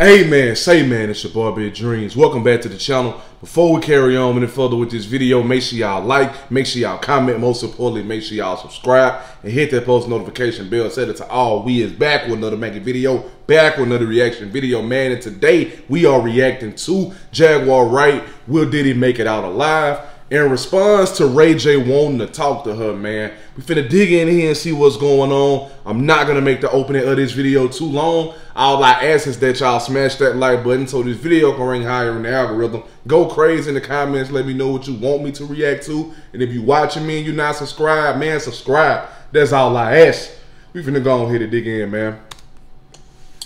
Hey man, say man, it's your boy Big Dreams. Welcome back to the channel. Before we carry on any further with this video, make sure y'all like, make sure y'all comment, most importantly, make sure y'all subscribe and hit that post notification bell. Set it to all. We is back with another making video, back with another reaction video, man. And today we are reacting to Jaguar Wright. Will Diddy make it out alive? In response to Ray J wanting to talk to her, man, we finna dig in here and see what's going on. I'm not gonna make the opening of this video too long. All I ask is that y'all smash that like button so this video can rank higher in the algorithm. Go crazy in the comments. Let me know what you want me to react to. And if you watching me and you're not subscribed, man, subscribe. That's all I ask. We finna go on here to dig in, man.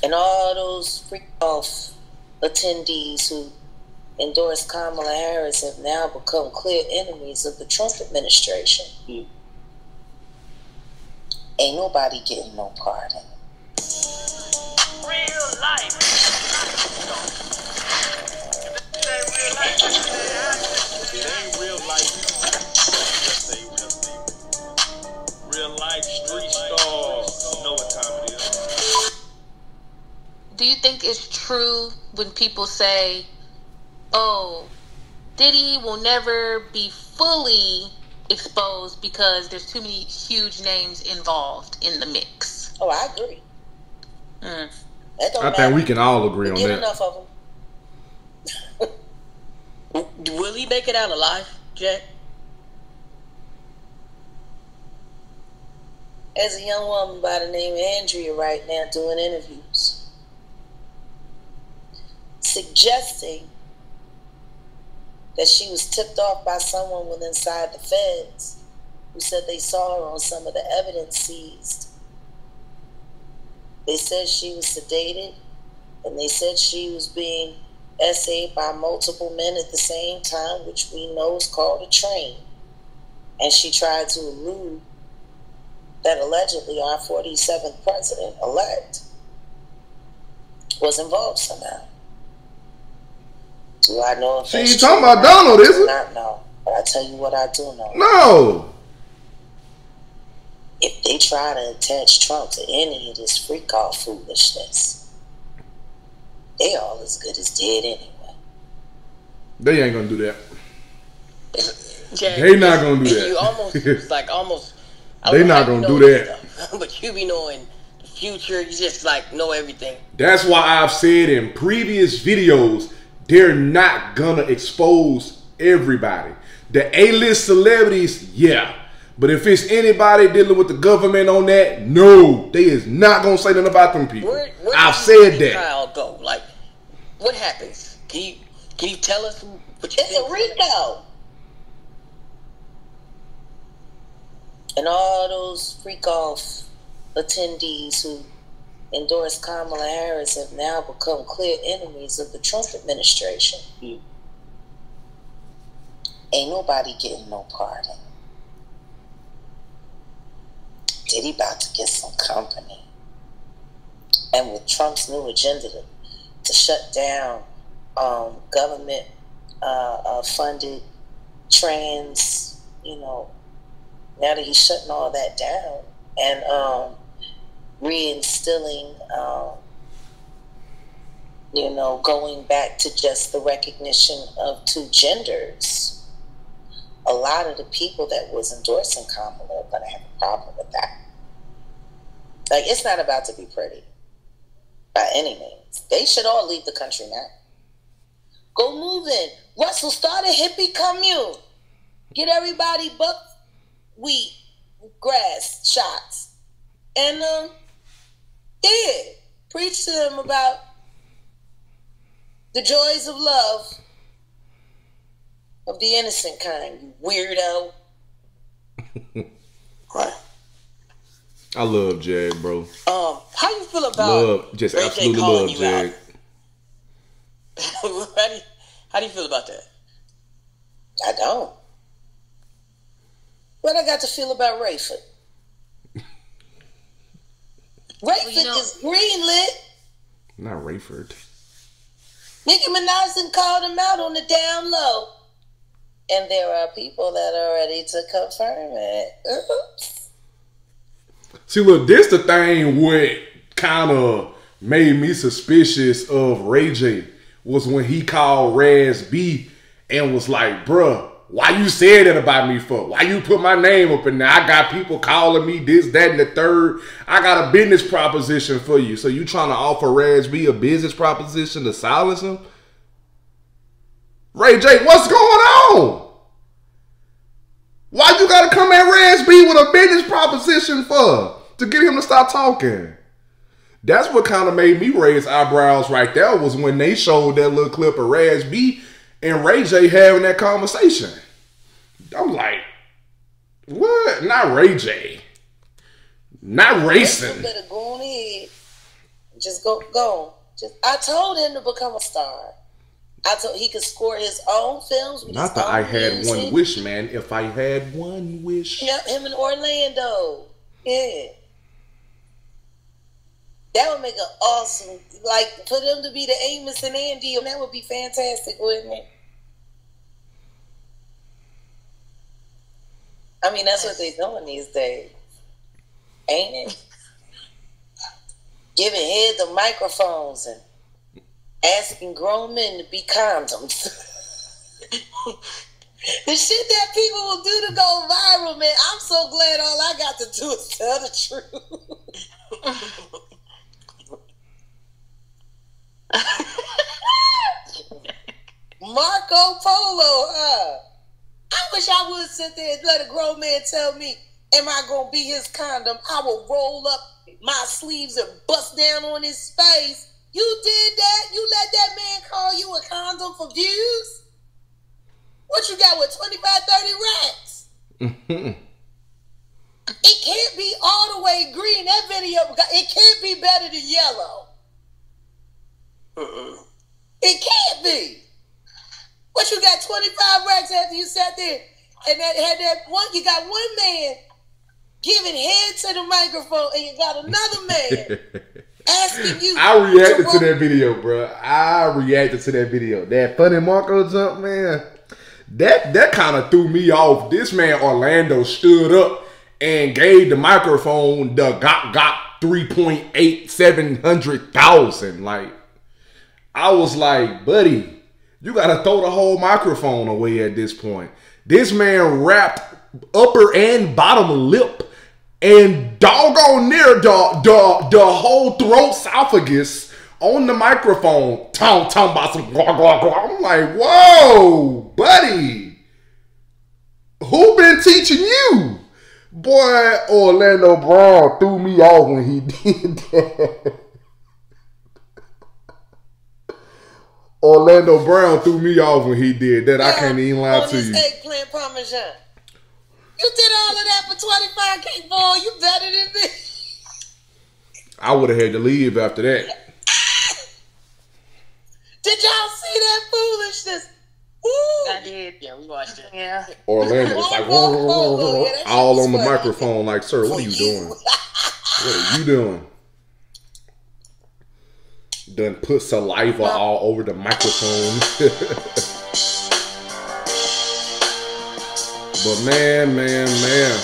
And all those freak off attendees who endorsed Kamala Harris have now become clear enemies of the Trump administration. Mm. Ain't nobody getting no pardon. RealLyfe. real life. Street Starz. know what time it is. Do you think it's true when people say oh, Diddy will never be fully exposed because there's too many huge names involved in the mix. Oh, I agree. Mm. I matter. think we can all agree we on get that. enough of them. Will he make it out alive, Jack? As a young woman by the name of Andrea right now doing interviews, suggesting that she was tipped off by someone within inside the feds who said they saw her on some of the evidence seized. They said she was sedated and they said she was being essayed by multiple men at the same time, which we know is called a train. And she tried to elude that allegedly our 47th president elect was involved somehow. Do I know if she ain't talking about Donald, is it? Not know, but I tell you what I do know. No. If they try to attach Trump to any of this freak off foolishness, they all as good as dead anyway. They ain't gonna do that. Yeah, they not gonna do that. You almost like almost. They not gonna do that. Stuff, but you be knowing the future. You just like know everything. That's why I've said in previous videos they're not gonna expose everybody. The A-list celebrities, yeah. But if it's anybody dealing with the government on that, no, they is not gonna say nothing about them people. Where, where I've said that. Trial go? Like, what happens? Can you can you tell us what you It's a RICO. And all those freak off attendees who endorsed Kamala Harris have now become clear enemies of the Trump administration. Mm. Ain't nobody getting no pardon. Diddy about to get some company. And with Trump's new agenda to, to shut down um, government uh, uh, funded trans, you know, now that he's shutting all that down, and um, reinstilling, um, you know, going back to just the recognition of two genders, a lot of the people that was endorsing Kamala are going to have a problem with that. Like, it's not about to be pretty by any means. They should all leave the country now. Go move in. Russell, start a hippie commune. Get everybody buckwheat grass shots. And um, did. Preach to them about the joys of love of the innocent kind, you weirdo. right. I love Jag, bro. Um, how you feel about love? Just Ray absolutely love Jag. how, do you, how do you feel about that? I don't. What I got to feel about Rayford? Rayford well, you know, is greenlit. Not Rayford. Nicki Minaj called him out on the down low. And there are people that are ready to confirm it. Oops. See, look, this the thing with kind of made me suspicious of Ray J was when he called Raz B and was like, bruh, why you said that about me for? Why you put my name up in there? I got people calling me this, that, and the third. I got a business proposition for you. So you trying to offer Raz B a business proposition to silence him? Ray J, what's going on? Why you gotta come at Raz B with a business proposition for? To get him to stop talking. That's what kind of made me raise eyebrows right there was when they showed that little clip of Raz B and Ray J having that conversation. I'm like, what? Not Ray J. Not racing. You better go on ahead. Just go, go. Just, I told him to become a star. I told he could score his own films. Not that I had music. one wish, man. If I had one wish. Yep, him in Orlando. Yeah. That would make an awesome, like, for them to be the Amos and Andy, and that would be fantastic, wouldn't it? I mean, that's what they're doing these days, ain't it? Giving head to microphones and asking grown men to be condoms. the shit that people will do to go viral, man. I'm so glad all I got to do is tell the truth. Marco Polo, huh? I wish I would sit there and let a grown man tell me, am I gonna be his condom? I will roll up my sleeves and bust down on his face. You did that? You let that man call you a condom for views? What you got with 25, 30 racks? Mm-hmm. It can't be all the way green. That video, it can't be better than yellow. Uh-uh. It can't be. What you got 25 racks after you sat there and that had that one you got one man giving head to the microphone and you got another man asking you I reacted to roll- that video, bro. I reacted to that video. That funny Marco jump, man. That that kind of threw me off. This man Orlando stood up and gave the microphone the got got three point eight seven hundred thousand. Like I was like, buddy, you gotta throw the whole microphone away at this point. This man rapped upper and bottom lip and doggone near the the the whole throat esophagus on the microphone. Talk talking about some guac, guac, guac. I'm like, whoa, buddy. Who been teaching you? Boy, Orlando Brown threw me off when he did that. Orlando Brown threw me off when he did that. I can't even lie on to this you. eggplant parmesan. You did all of that for 25k, boy. You better than me. I would have had to leave after that. Did y'all see that foolishness? Woo! I did. Yeah, we watched it. Yeah. Orlando was like, Whoa, whoa, whoa, whoa. Yeah, all on the microphone, like, sir, what are you doing? What are you doing? Done put saliva all over the microphone. but man, man, man.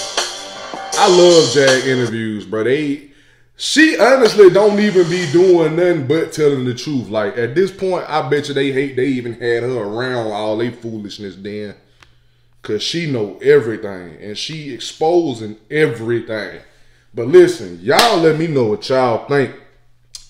I love Jag interviews, bro. They she honestly don't even be doing nothing but telling the truth. Like at this point, I bet you they hate they even had her around all they foolishness then. Cause she know everything and she exposing everything. But listen, y'all let me know what y'all think.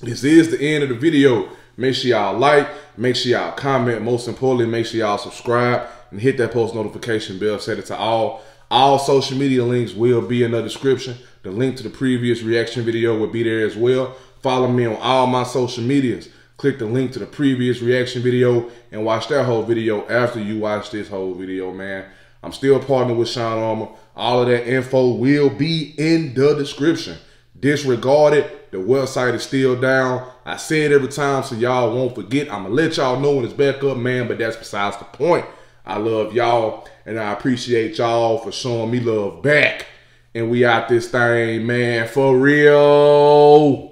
This is the end of the video. Make sure y'all like, make sure y'all comment. Most importantly, make sure y'all subscribe and hit that post notification bell. Set it to all. All social media links will be in the description. The link to the previous reaction video will be there as well. Follow me on all my social medias. Click the link to the previous reaction video and watch that whole video after you watch this whole video, man. I'm still partnered with Shine Armor. All of that info will be in the description. Disregard it. The website is still down. I say it every time so y'all won't forget. I'm going to let y'all know when it's back up, man, but that's besides the point. I love y'all and I appreciate y'all for showing me love back. And we out this thing, man, for real.